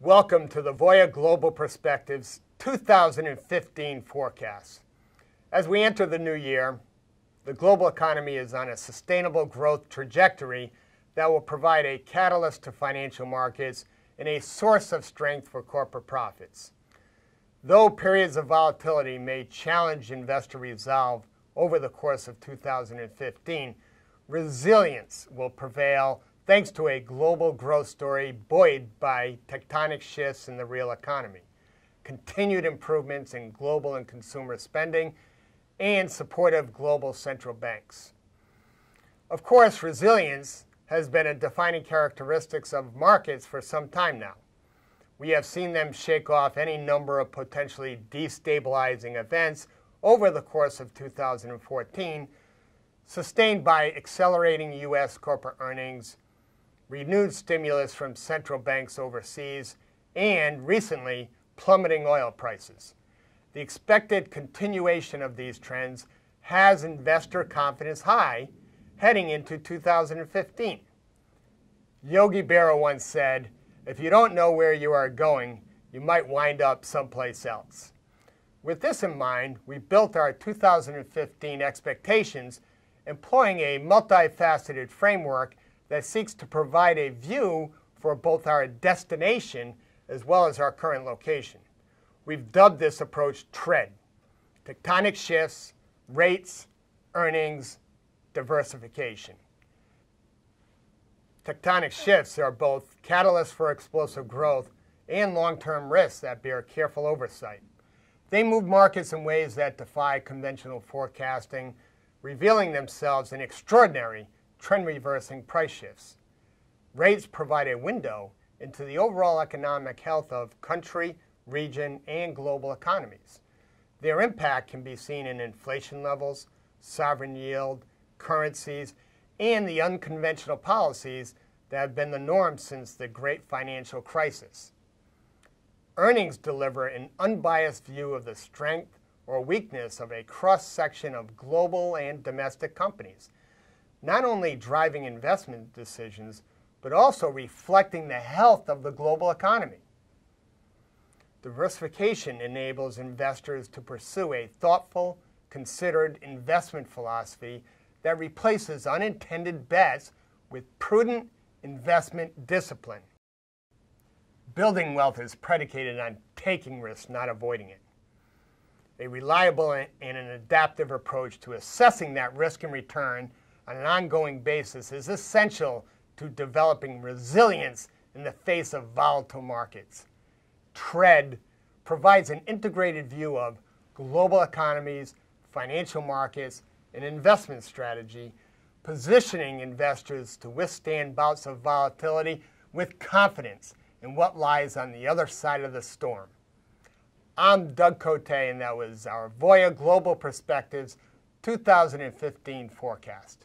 Welcome to the Voya Global Perspectives 2015 forecast. As we enter the new year, the global economy is on a sustainable growth trajectory that will provide a catalyst to financial markets and a source of strength for corporate profits. Though periods of volatility may challenge investor resolve over the course of 2015, resilience will prevail thanks to a global growth story buoyed by tectonic shifts in the real economy, continued improvements in global and consumer spending, and supportive global central banks. Of course, resilience has been a defining characteristic of markets for some time now. We have seen them shake off any number of potentially destabilizing events over the course of 2014, sustained by accelerating U.S. corporate earnings, renewed stimulus from central banks overseas, and recently, plummeting oil prices. The expected continuation of these trends has investor confidence high heading into 2015. Yogi Berra once said, if you don't know where you are going, you might wind up someplace else. With this in mind, we built our 2015 expectations employing a multifaceted framework that seeks to provide a view for both our destination as well as our current location. We've dubbed this approach TRED, tectonic shifts, rates, earnings, diversification. Tectonic shifts are both catalysts for explosive growth and long-term risks that bear careful oversight. They move markets in ways that defy conventional forecasting, revealing themselves in extraordinary trend reversing price shifts. Rates provide a window into the overall economic health of country, region, and global economies. Their impact can be seen in inflation levels, sovereign yield, currencies, and the unconventional policies that have been the norm since the great financial crisis. Earnings deliver an unbiased view of the strength or weakness of a cross section of global and domestic companies not only driving investment decisions, but also reflecting the health of the global economy. Diversification enables investors to pursue a thoughtful, considered investment philosophy that replaces unintended bets with prudent investment discipline. Building wealth is predicated on taking risks, not avoiding it. A reliable and an adaptive approach to assessing that risk and return on an ongoing basis is essential to developing resilience in the face of volatile markets. TRED provides an integrated view of global economies, financial markets, and investment strategy, positioning investors to withstand bouts of volatility with confidence in what lies on the other side of the storm. I'm Doug Cote, and that was our Voya Global Perspectives 2015 forecast.